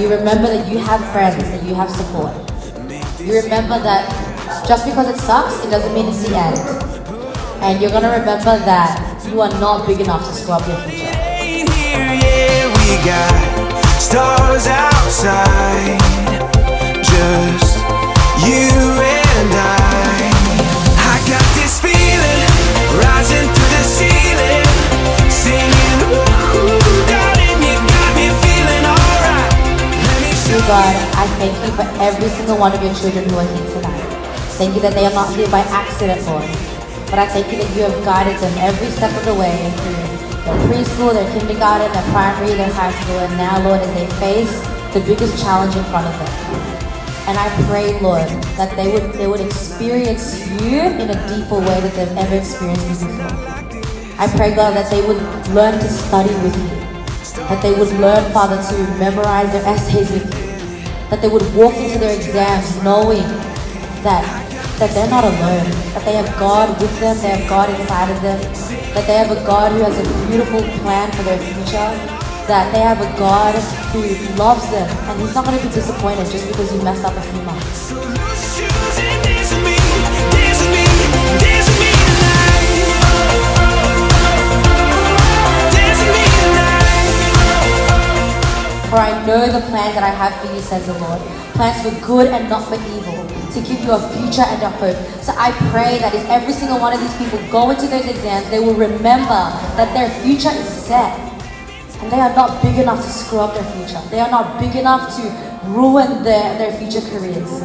You remember that you have friends, that you have support. You remember that just because it sucks, it doesn't mean it's the end. And you're gonna remember that you are not big enough to screw up your future. God, I thank you for every single one of your children who are here tonight. Thank you that they are not here by accident, Lord. But I thank you that you have guided them every step of the way through their preschool, their kindergarten, their primary, their high school, and now, Lord, as they face the biggest challenge in front of them. And I pray, Lord, that they would they would experience you in a deeper way that they've ever experienced you before. I pray, God, that they would learn to study with you. That they would learn, Father, to memorize their essays with you. That they would walk into their exams knowing that that they're not alone. That they have God with them, they have God inside of them. That they have a God who has a beautiful plan for their future. That they have a God who loves them and He's not going to be disappointed just because you messed up a few months. For I know the plans that I have for you, says the Lord. Plans for good and not for evil, to give you a future and a hope. So I pray that if every single one of these people go into those exams, they will remember that their future is set. And they are not big enough to screw up their future. They are not big enough to ruin their, their future careers.